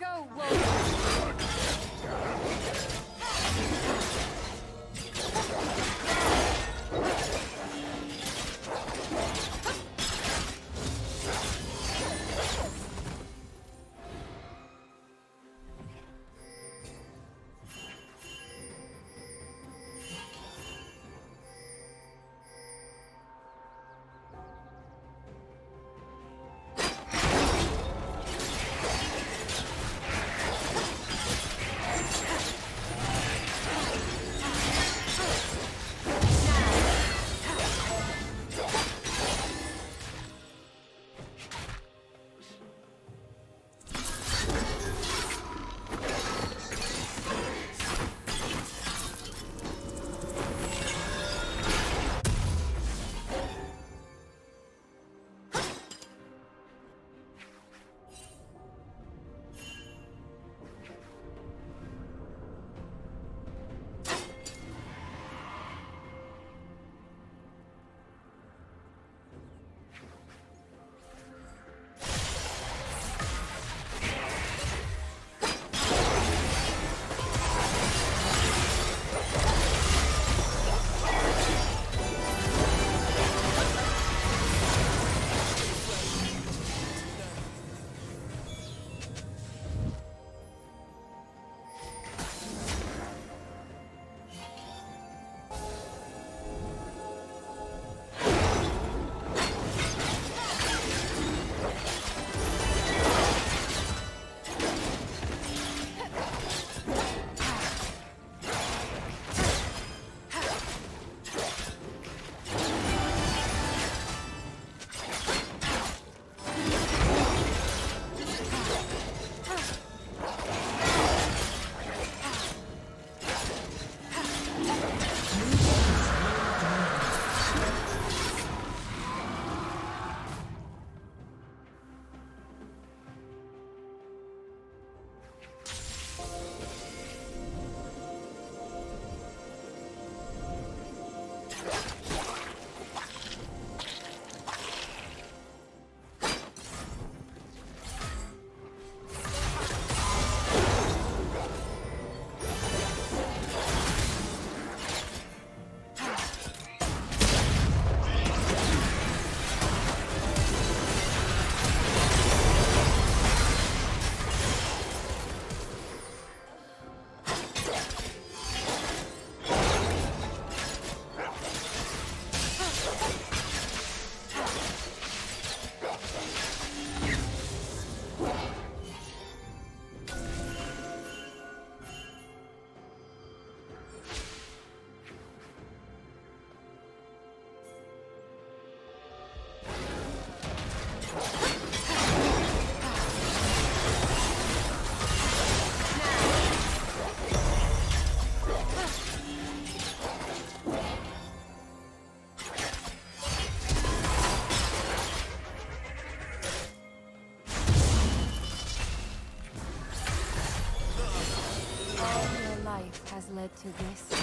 Go, Wolf! Led to this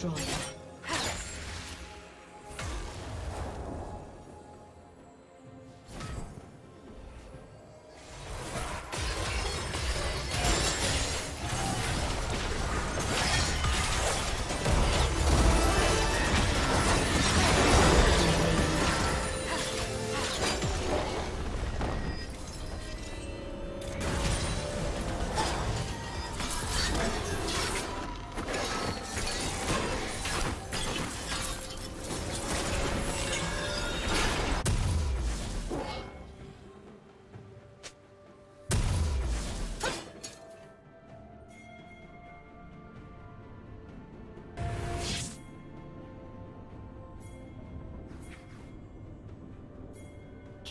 destroyed.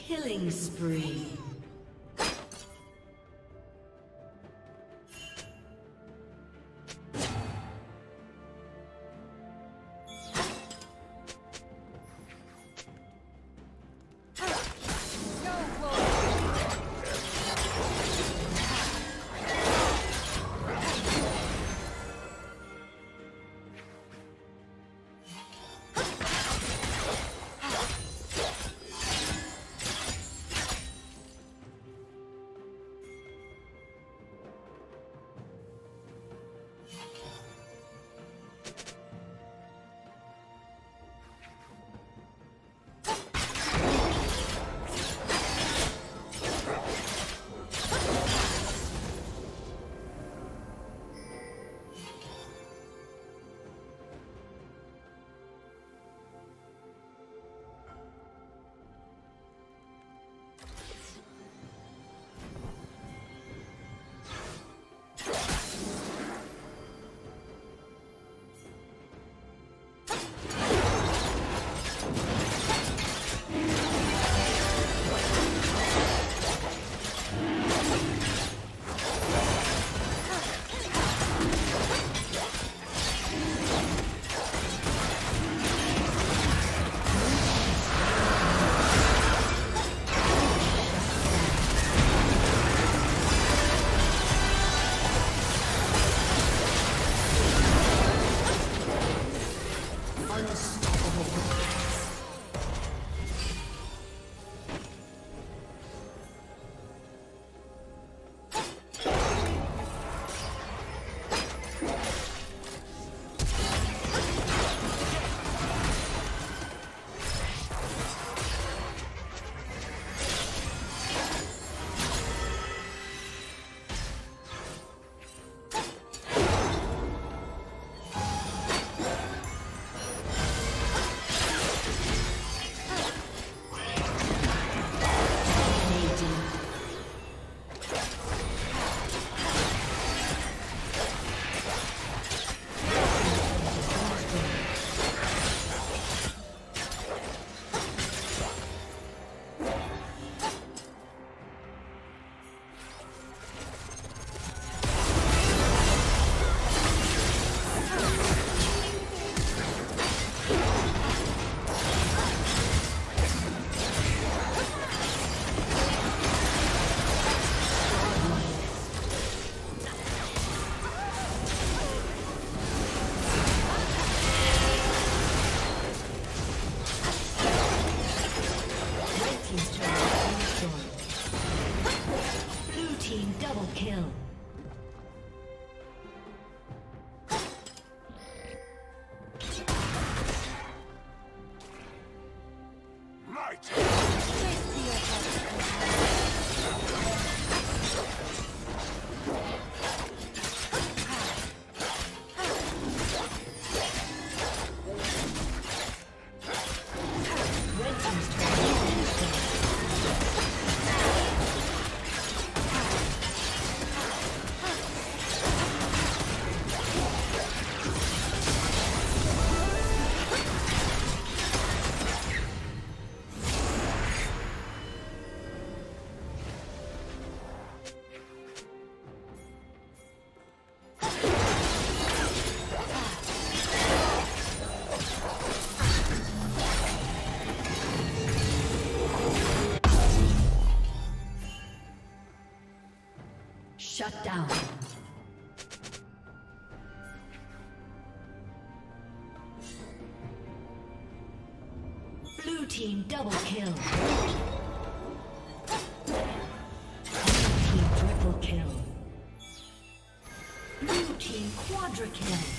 Killing spree. down. Blue team double kill. Blue team triple kill. Blue team quadra kill.